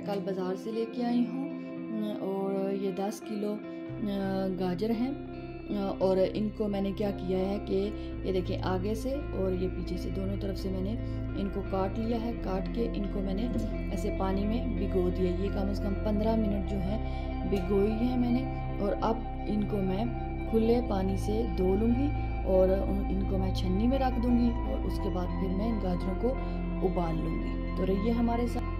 कल बाज़ार से लेके आई हूँ और ये दस किलो गाजर हैं और इनको मैंने क्या किया है कि ये देखें आगे से और ये पीछे से दोनों तरफ़ से मैंने इनको काट लिया है, काट के इनको मैंने ऐसे पानी में भिगो दिया। ये कम से कम पंद्रह मिनट जो है भिगोई है मैंने, और अब इनको मैं खुले पानी से धो लूँगी और इनको मैं छन्नी में रख दूँगी और उसके बाद फिर मैं इन गाजरों को उबाल लूँगी। तो रहिए हमारे साथ।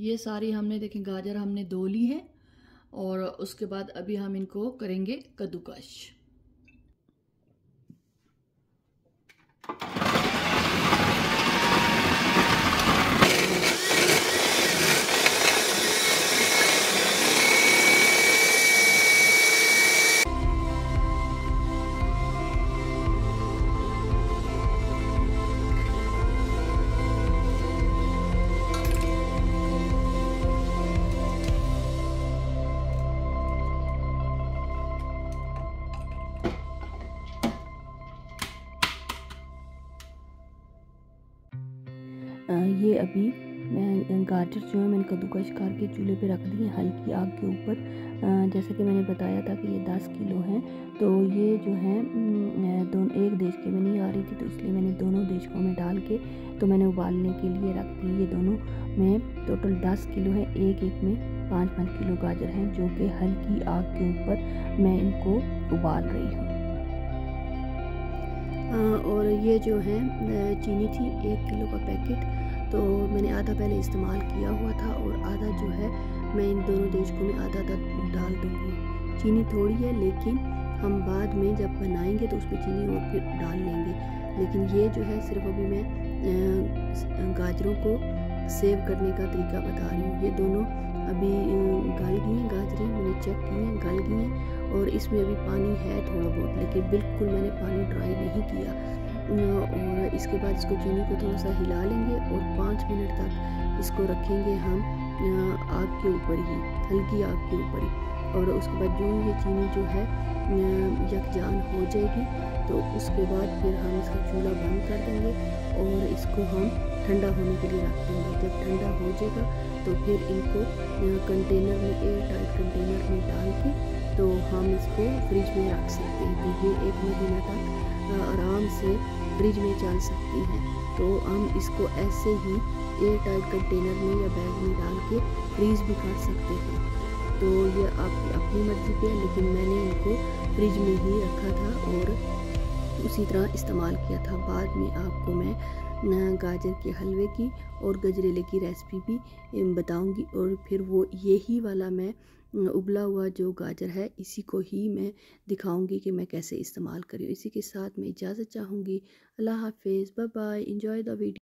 ये सारी हमने देखें, गाजर हमने धो ली है और उसके बाद अभी हम इनको करेंगे कद्दूकश। ये अभी मैं गाजर जो है मैंने कद्दूकश करके चूल्हे पे रख दिए हल्की आग के ऊपर। जैसे कि मैंने बताया था कि ये दस किलो हैं। तो ये जो है दोनों, एक देश के में नहीं आ रही थी तो इसलिए मैंने दोनों देशकों में डाल के तो मैंने उबालने के लिए रख दी ये दोनों में टोटल दस किलो है, एक एक में पाँच पाँच किलो गाजर हैं, जो कि हल्की आग के ऊपर मैं इनको उबाल रही हूँ। और ये जो है चीनी थी एक किलो का पैकेट तो मैंने आधा पहले इस्तेमाल किया हुआ था और आधा जो है, मैं इन दोनों देशकों में आधा आधा डाल दूँगी। चीनी थोड़ी है, लेकिन हम बाद में जब बनाएँगे तो उस पर चीनी और फिर डाल लेंगे। लेकिन ये जो है, सिर्फ़ अभी मैं गाजरों को सेव करने का तरीका बता रही हूँ। ये दोनों अभी गल गई गाजरें मैंने चेक की हैं, गल गई हैं और इसमें अभी पानी है थोड़ा बहुत लेकिन बिल्कुल मैंने पानी ड्राई नहीं किया। और इसके बाद इसको चीनी को थोड़ा सा हिला लेंगे और पाँच मिनट तक इसको रखेंगे हम आग के ऊपर ही, हल्की आग के ऊपर ही। और उसके बाद जो ये चीनी जो है यकजान हो जाएगी तो उसके बाद फिर हम इसका चूल्हा बंद कर देंगे और इसको हम ठंडा होने के लिए रख देंगे। ठंडा हो जाएगा तो फिर इनको कंटेनर में एयर टाइट कंटेनर में डाल के तो हम इसको फ्रिज में रख सकते हैं। ये एक महीना तक आराम से फ्रिज में चल सकती हैं। तो हम इसको ऐसे ही एयर टाइट कंटेनर में या बैग में डाल के फ्रीज भी कर सकते हैं। तो ये आपकी अपनी मर्ज़ी पे है, लेकिन मैंने इनको फ्रिज में ही रखा था और उसी तरह इस्तेमाल किया था। बाद में आपको मैं गाजर के हलवे की और गजरेले की रेसिपी भी बताऊँगी। और फिर वो यही वाला मैं उबला हुआ जो गाजर है, इसी को ही मैं दिखाऊँगी कि मैं कैसे इस्तेमाल करी इसी के साथ मैं इजाज़त चाहूँगी। अल्लाह हाफिज़। Bye bye enjoy the video